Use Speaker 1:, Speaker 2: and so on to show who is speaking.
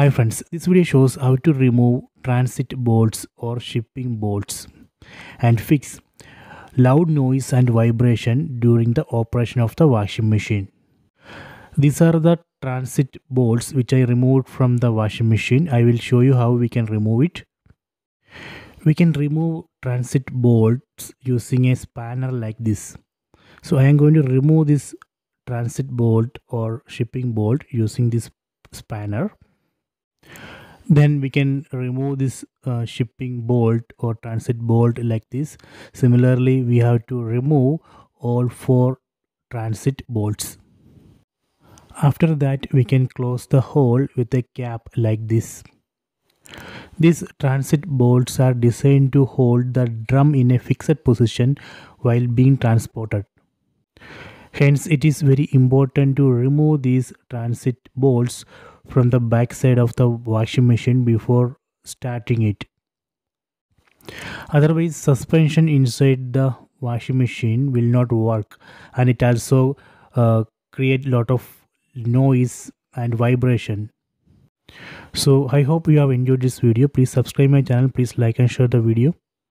Speaker 1: Hi friends, this video shows how to remove transit bolts or shipping bolts and fix loud noise and vibration during the operation of the washing machine. These are the transit bolts which I removed from the washing machine. I will show you how we can remove it. We can remove transit bolts using a spanner like this. So I am going to remove this transit bolt or shipping bolt using this spanner then we can remove this uh, shipping bolt or transit bolt like this. Similarly we have to remove all four transit bolts. After that we can close the hole with a cap like this. These transit bolts are designed to hold the drum in a fixed position while being transported hence it is very important to remove these transit bolts from the back side of the washing machine before starting it. Otherwise suspension inside the washing machine will not work and it also uh, create lot of noise and vibration. So i hope you have enjoyed this video. Please subscribe my channel. Please like and share the video